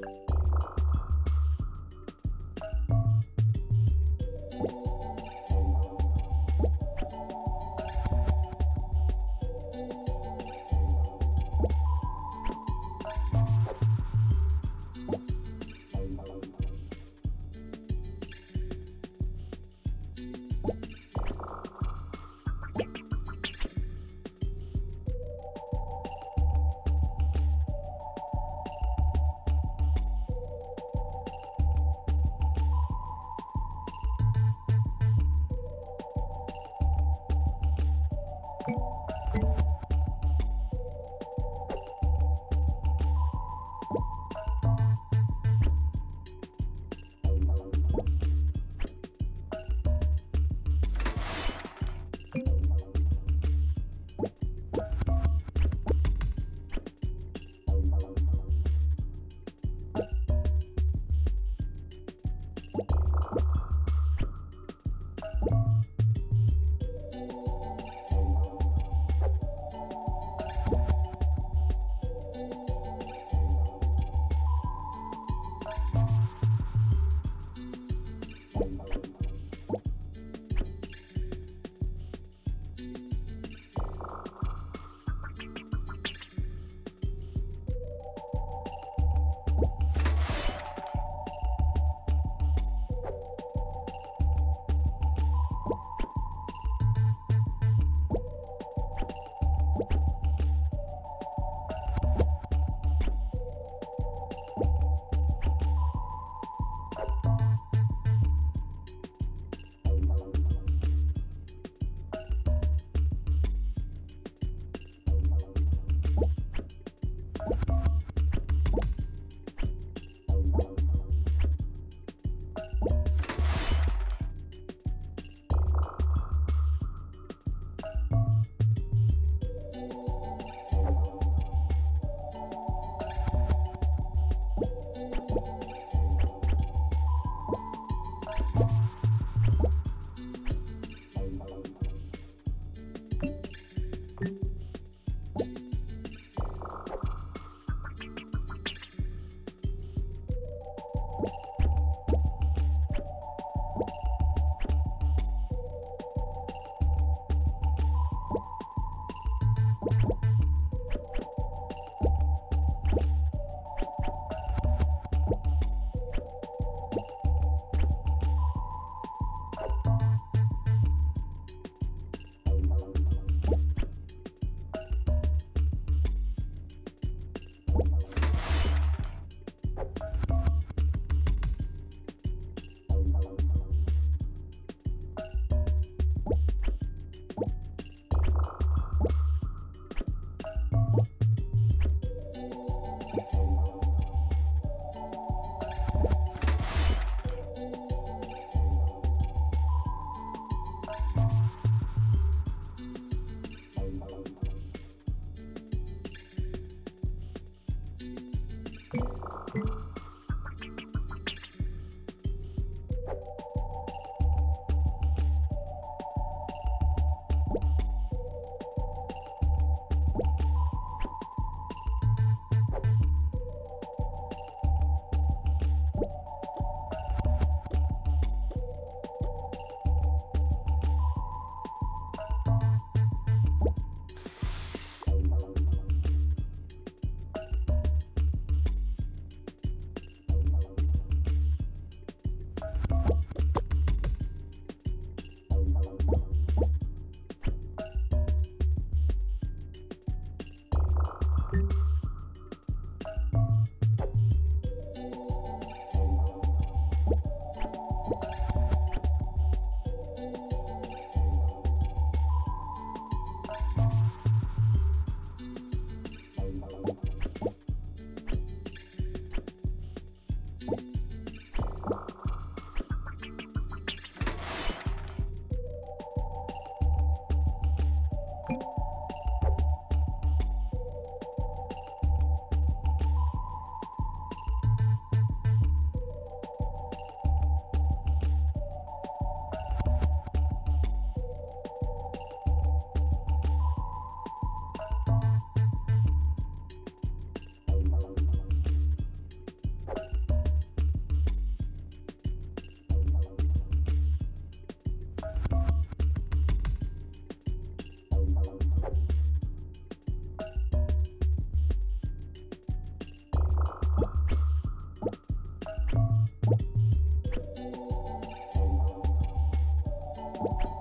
Facebook. Bye. you.